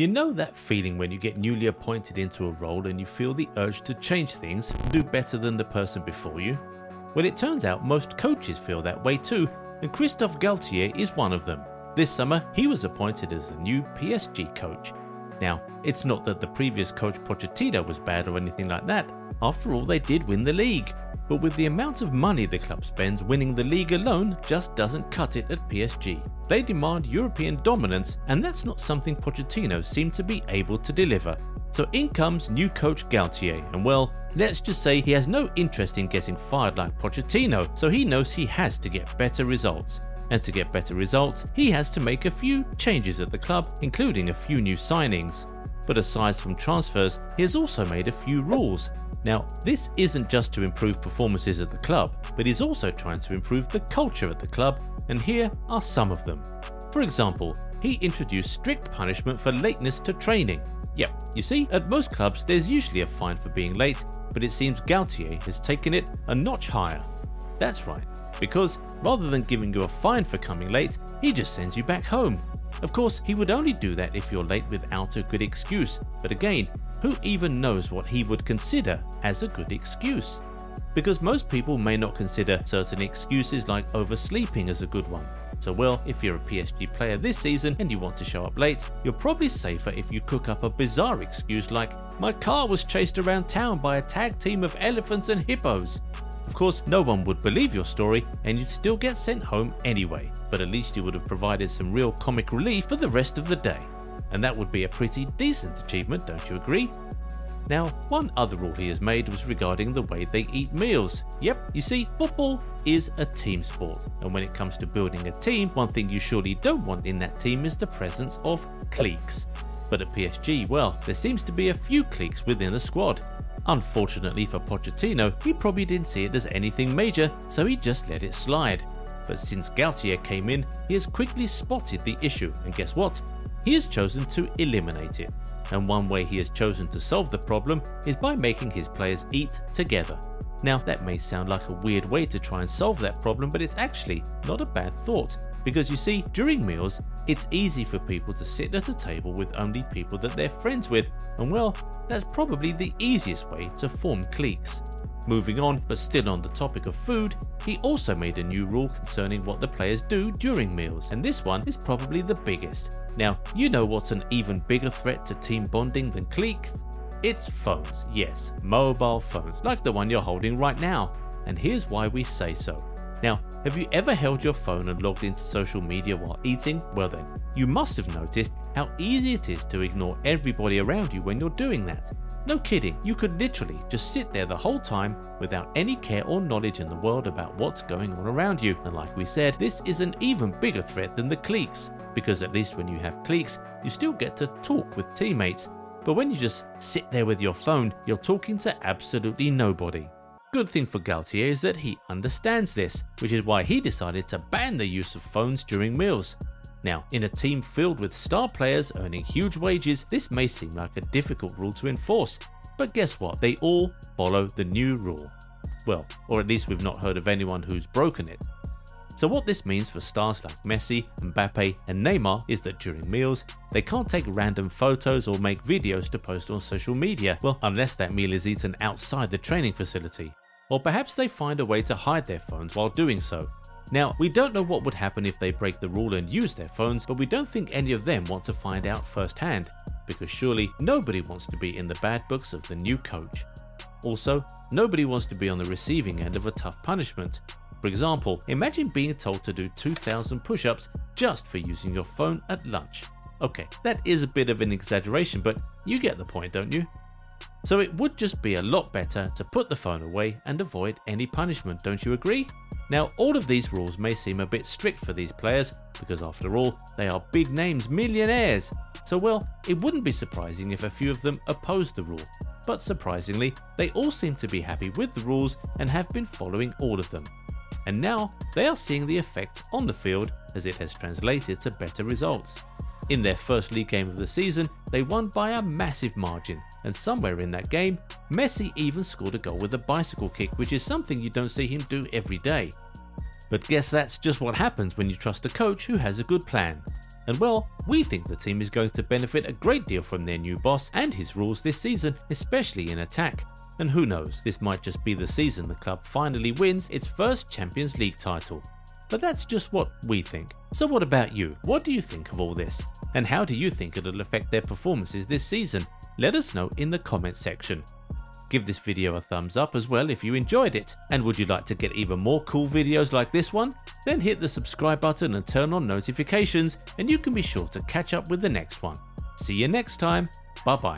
You know that feeling when you get newly appointed into a role and you feel the urge to change things, and do better than the person before you? Well, it turns out most coaches feel that way too, and Christophe Galtier is one of them. This summer, he was appointed as the new PSG coach. Now, it's not that the previous coach Pochettino was bad or anything like that. After all, they did win the league. But with the amount of money the club spends, winning the league alone just doesn't cut it at PSG. They demand European dominance, and that's not something Pochettino seemed to be able to deliver. So in comes new coach Galtier, and well, let's just say he has no interest in getting fired like Pochettino, so he knows he has to get better results. And to get better results, he has to make a few changes at the club, including a few new signings. But aside from transfers, he has also made a few rules, now, this isn't just to improve performances at the club, but he's also trying to improve the culture at the club, and here are some of them. For example, he introduced strict punishment for lateness to training. Yep, you see, at most clubs there's usually a fine for being late, but it seems Galtier has taken it a notch higher. That's right, because rather than giving you a fine for coming late, he just sends you back home. Of course, he would only do that if you're late without a good excuse, but again, who even knows what he would consider as a good excuse? Because most people may not consider certain excuses like oversleeping as a good one. So well, if you're a PSG player this season and you want to show up late, you're probably safer if you cook up a bizarre excuse like, my car was chased around town by a tag team of elephants and hippos. Of course, no one would believe your story and you'd still get sent home anyway, but at least you would have provided some real comic relief for the rest of the day and that would be a pretty decent achievement, don't you agree? Now, one other rule he has made was regarding the way they eat meals. Yep, you see, football is a team sport, and when it comes to building a team, one thing you surely don't want in that team is the presence of cliques. But at PSG, well, there seems to be a few cliques within the squad. Unfortunately for Pochettino, he probably didn't see it as anything major, so he just let it slide. But since Galtier came in, he has quickly spotted the issue, and guess what? he has chosen to eliminate it. And one way he has chosen to solve the problem is by making his players eat together. Now that may sound like a weird way to try and solve that problem, but it's actually not a bad thought. Because you see, during meals, it's easy for people to sit at a table with only people that they're friends with, and well, that's probably the easiest way to form cliques. Moving on, but still on the topic of food, he also made a new rule concerning what the players do during meals, and this one is probably the biggest. Now, you know what's an even bigger threat to team bonding than cliques? It's phones, yes, mobile phones, like the one you're holding right now. And here's why we say so. Now, have you ever held your phone and logged into social media while eating? Well then, you must have noticed how easy it is to ignore everybody around you when you're doing that. No kidding, you could literally just sit there the whole time without any care or knowledge in the world about what's going on around you. And like we said, this is an even bigger threat than the cliques, because at least when you have cliques, you still get to talk with teammates. But when you just sit there with your phone, you're talking to absolutely nobody. Good thing for Galtier is that he understands this, which is why he decided to ban the use of phones during meals. Now, in a team filled with star players earning huge wages, this may seem like a difficult rule to enforce, but guess what? They all follow the new rule. Well, or at least we've not heard of anyone who's broken it. So what this means for stars like Messi, Mbappe and Neymar is that during meals, they can't take random photos or make videos to post on social media, well unless that meal is eaten outside the training facility. Or perhaps they find a way to hide their phones while doing so, now, we don't know what would happen if they break the rule and use their phones, but we don't think any of them want to find out firsthand, because surely nobody wants to be in the bad books of the new coach. Also, nobody wants to be on the receiving end of a tough punishment. For example, imagine being told to do 2000 push-ups just for using your phone at lunch. Okay, that is a bit of an exaggeration, but you get the point, don't you? So it would just be a lot better to put the phone away and avoid any punishment, don't you agree? Now, all of these rules may seem a bit strict for these players because after all, they are big names, millionaires. So well, it wouldn't be surprising if a few of them opposed the rule. But surprisingly, they all seem to be happy with the rules and have been following all of them. And now, they are seeing the effects on the field as it has translated to better results. In their first league game of the season, they won by a massive margin, and somewhere in that game, Messi even scored a goal with a bicycle kick, which is something you don't see him do every day. But guess that's just what happens when you trust a coach who has a good plan. And well, we think the team is going to benefit a great deal from their new boss and his rules this season, especially in attack. And who knows, this might just be the season the club finally wins its first Champions League title. But that's just what we think. So what about you? What do you think of all this? And how do you think it'll affect their performances this season? Let us know in the comments section. Give this video a thumbs up as well if you enjoyed it. And would you like to get even more cool videos like this one? Then hit the subscribe button and turn on notifications and you can be sure to catch up with the next one. See you next time. Bye bye.